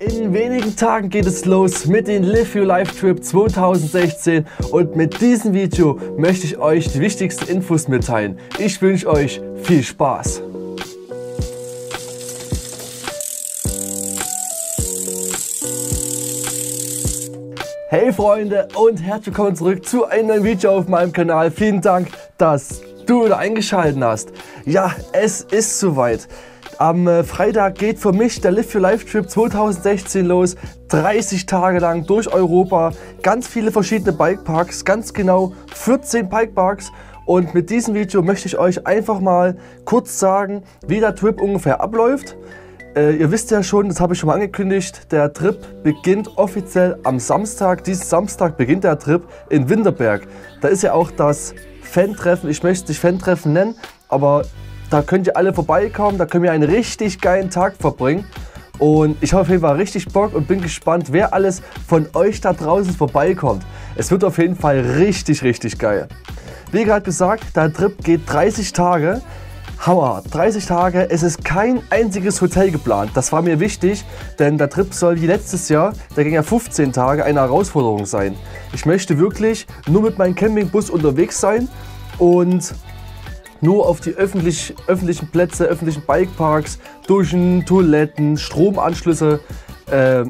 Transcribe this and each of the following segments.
In wenigen Tagen geht es los mit dem Live Your Life Trip 2016 und mit diesem Video möchte ich euch die wichtigsten Infos mitteilen. Ich wünsche euch viel Spaß. Hey Freunde und herzlich willkommen zurück zu einem neuen Video auf meinem Kanal. Vielen Dank, dass du wieder eingeschaltet hast. Ja, es ist soweit. Am äh, Freitag geht für mich der Live Your Life Trip 2016 los. 30 Tage lang durch Europa, ganz viele verschiedene Bikeparks, ganz genau 14 Bikeparks. Und mit diesem Video möchte ich euch einfach mal kurz sagen, wie der Trip ungefähr abläuft. Äh, ihr wisst ja schon, das habe ich schon mal angekündigt, der Trip beginnt offiziell am Samstag. Diesen Samstag beginnt der Trip in Winterberg. Da ist ja auch das Fan-Treffen, ich möchte es nicht Fan-Treffen nennen, aber da könnt ihr alle vorbeikommen, da können wir einen richtig geilen Tag verbringen. Und ich habe auf jeden Fall richtig Bock und bin gespannt, wer alles von euch da draußen vorbeikommt. Es wird auf jeden Fall richtig, richtig geil. Wie gerade gesagt, der Trip geht 30 Tage. Hammer, 30 Tage, es ist kein einziges Hotel geplant. Das war mir wichtig, denn der Trip soll wie letztes Jahr, der ging ja 15 Tage, eine Herausforderung sein. Ich möchte wirklich nur mit meinem Campingbus unterwegs sein und nur auf die öffentlich, öffentlichen Plätze, öffentlichen Bikeparks, Duschen, Toiletten, Stromanschlüsse. Äh,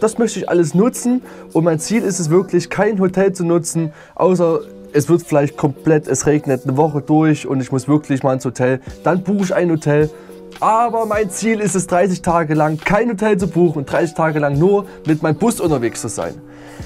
das möchte ich alles nutzen und mein Ziel ist es wirklich, kein Hotel zu nutzen, außer es wird vielleicht komplett, es regnet eine Woche durch und ich muss wirklich mal ins Hotel. Dann buche ich ein Hotel. Aber mein Ziel ist es, 30 Tage lang kein Hotel zu buchen und 30 Tage lang nur mit meinem Bus unterwegs zu sein.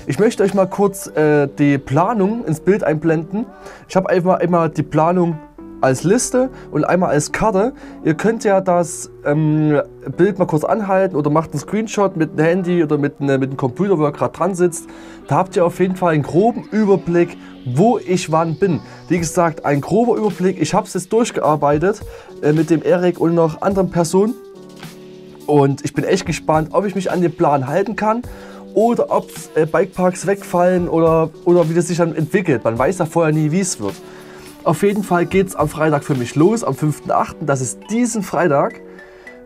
Ich möchte euch mal kurz äh, die Planung ins Bild einblenden. Ich habe einfach einmal die Planung als Liste und einmal als Karte. Ihr könnt ja das ähm, Bild mal kurz anhalten oder macht einen Screenshot mit einem Handy oder mit, ne, mit einem Computer, wo ihr gerade dran sitzt. Da habt ihr auf jeden Fall einen groben Überblick, wo ich wann bin. Wie gesagt, ein grober Überblick. Ich habe es jetzt durchgearbeitet äh, mit dem Erik und noch anderen Personen. Und ich bin echt gespannt, ob ich mich an den Plan halten kann oder ob äh, Bikeparks wegfallen oder, oder wie das sich dann entwickelt. Man weiß ja vorher nie, wie es wird. Auf jeden Fall geht es am Freitag für mich los, am 5.8. Das ist diesen Freitag.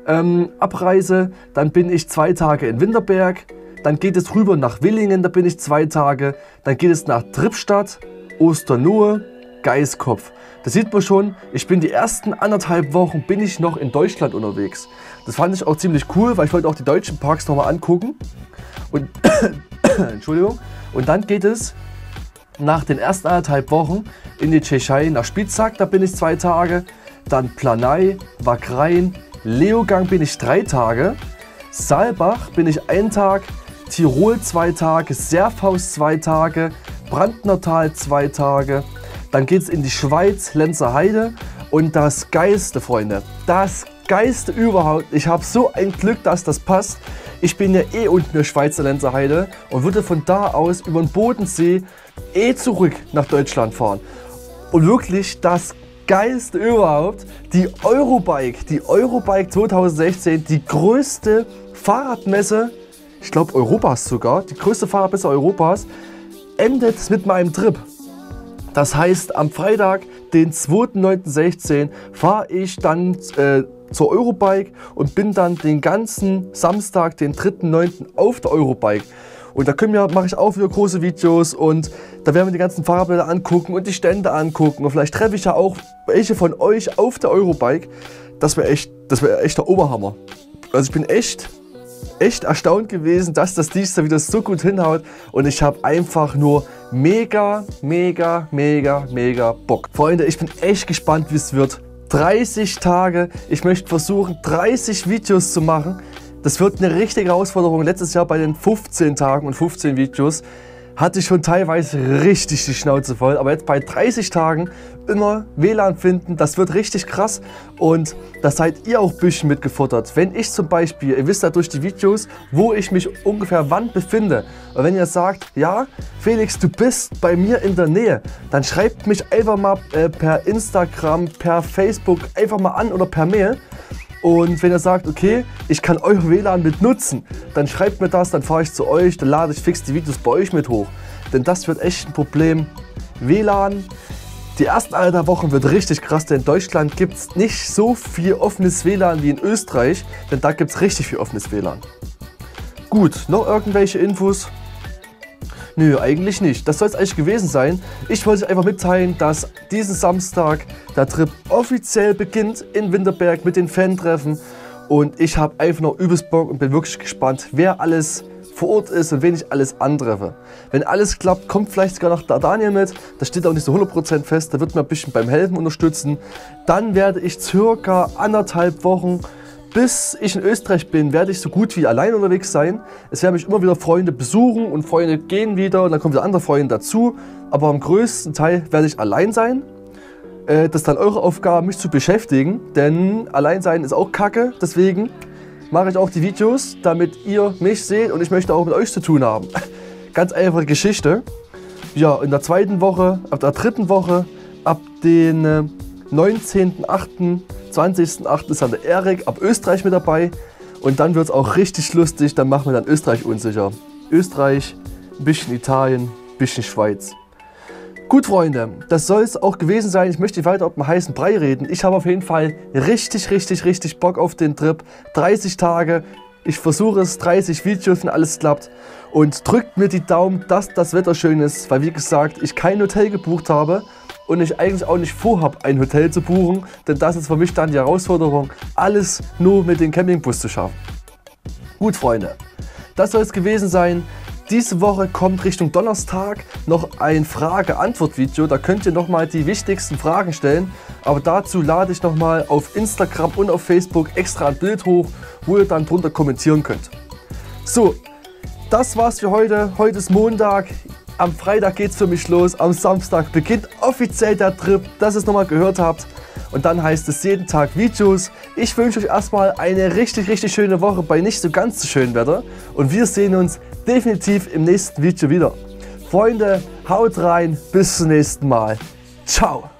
Ähm, Abreise, dann bin ich zwei Tage in Winterberg. Dann geht es rüber nach Willingen, da bin ich zwei Tage. Dann geht es nach Trippstadt, Osternuhe, Geiskopf. Da sieht man schon, ich bin die ersten anderthalb Wochen bin ich noch in Deutschland unterwegs. Das fand ich auch ziemlich cool, weil ich wollte auch die deutschen Parks nochmal angucken. Und Entschuldigung. Und dann geht es nach den ersten anderthalb Wochen in die Tschechei nach Spitzak, da bin ich zwei Tage. Dann Planei, Wagrain, Leogang bin ich drei Tage. Saalbach bin ich einen Tag. Tirol zwei Tage, Serfhaus zwei Tage, Brandnertal zwei Tage. Dann geht es in die Schweiz, Lenzer Heide. Und das Geiste, Freunde, das Geiste überhaupt. Ich habe so ein Glück, dass das passt. Ich bin ja eh unten in der Schweizer Lenzer Heide und würde von da aus über den Bodensee eh zurück nach Deutschland fahren. Und wirklich das Geilste überhaupt, die Eurobike, die Eurobike 2016, die größte Fahrradmesse, ich glaube Europas sogar, die größte Fahrradmesse Europas, endet mit meinem Trip. Das heißt, am Freitag, den 2.9.16, fahre ich dann äh, zur Eurobike und bin dann den ganzen Samstag, den 3.9. auf der Eurobike. Und da mache ich auch wieder große Videos und da werden wir die ganzen Fahrräder angucken und die Stände angucken. Und vielleicht treffe ich ja auch welche von euch auf der Eurobike. Das wäre echt, das wäre echt der Oberhammer. Also ich bin echt, echt erstaunt gewesen, dass das dies wieder so gut hinhaut. Und ich habe einfach nur mega, mega, mega, mega Bock. Freunde, ich bin echt gespannt, wie es wird. 30 Tage. Ich möchte versuchen, 30 Videos zu machen. Das wird eine richtige Herausforderung. Letztes Jahr bei den 15 Tagen und 15 Videos hatte ich schon teilweise richtig die Schnauze voll. Aber jetzt bei 30 Tagen immer WLAN finden, das wird richtig krass. Und da seid ihr auch ein bisschen mitgefordert. Wenn ich zum Beispiel, ihr wisst ja durch die Videos, wo ich mich ungefähr wann befinde. Und wenn ihr sagt, ja, Felix, du bist bei mir in der Nähe, dann schreibt mich einfach mal äh, per Instagram, per Facebook einfach mal an oder per Mail. Und wenn ihr sagt, okay, ich kann euer WLAN mit nutzen, dann schreibt mir das, dann fahre ich zu euch, dann lade ich fix die Videos bei euch mit hoch. Denn das wird echt ein Problem. WLAN, die ersten einer Wochen wird richtig krass, denn in Deutschland gibt es nicht so viel offenes WLAN wie in Österreich, denn da gibt es richtig viel offenes WLAN. Gut, noch irgendwelche Infos? Nö, eigentlich nicht. Das soll es eigentlich gewesen sein. Ich wollte einfach mitteilen, dass diesen Samstag der Trip offiziell beginnt in Winterberg mit den Fan-Treffen. Und ich habe einfach noch übelst Bock und bin wirklich gespannt, wer alles vor Ort ist und wen ich alles antreffe. Wenn alles klappt, kommt vielleicht sogar noch der Daniel mit. Das steht auch nicht so 100% fest. Der wird mir ein bisschen beim Helfen unterstützen. Dann werde ich circa anderthalb Wochen bis ich in Österreich bin, werde ich so gut wie allein unterwegs sein. Es werden mich immer wieder Freunde besuchen und Freunde gehen wieder und dann kommen wieder andere Freunde dazu. Aber am größten Teil werde ich allein sein. Äh, das ist dann eure Aufgabe, mich zu beschäftigen, denn allein sein ist auch kacke. Deswegen mache ich auch die Videos, damit ihr mich seht und ich möchte auch mit euch zu tun haben. Ganz einfache Geschichte. Ja, in der zweiten Woche, ab der dritten Woche, ab den äh, 19.08. 20.08. ist dann der Erik ab Österreich mit dabei. Und dann wird es auch richtig lustig. Dann machen wir dann Österreich unsicher. Österreich, ein bisschen Italien, ein bisschen Schweiz. Gut, Freunde, das soll es auch gewesen sein. Ich möchte nicht weiter auf dem heißen Brei reden. Ich habe auf jeden Fall richtig, richtig, richtig Bock auf den Trip. 30 Tage. Ich versuche es, 30 Videos, wenn alles klappt. Und drückt mir die Daumen, dass das Wetter schön ist, weil wie gesagt, ich kein Hotel gebucht habe und ich eigentlich auch nicht vorhabe, ein Hotel zu buchen, denn das ist für mich dann die Herausforderung, alles nur mit dem Campingbus zu schaffen. Gut, Freunde, das soll es gewesen sein. Diese Woche kommt Richtung Donnerstag noch ein Frage-Antwort-Video. Da könnt ihr nochmal die wichtigsten Fragen stellen. Aber dazu lade ich nochmal auf Instagram und auf Facebook extra ein Bild hoch, wo ihr dann drunter kommentieren könnt. So, das war's für heute. Heute ist Montag. Am Freitag geht's für mich los. Am Samstag beginnt offiziell der Trip, dass ihr es nochmal gehört habt. Und dann heißt es jeden Tag Videos. Ich wünsche euch erstmal eine richtig, richtig schöne Woche bei nicht so ganz so schönem Wetter. Und wir sehen uns definitiv im nächsten Video wieder. Freunde, haut rein. Bis zum nächsten Mal. Ciao.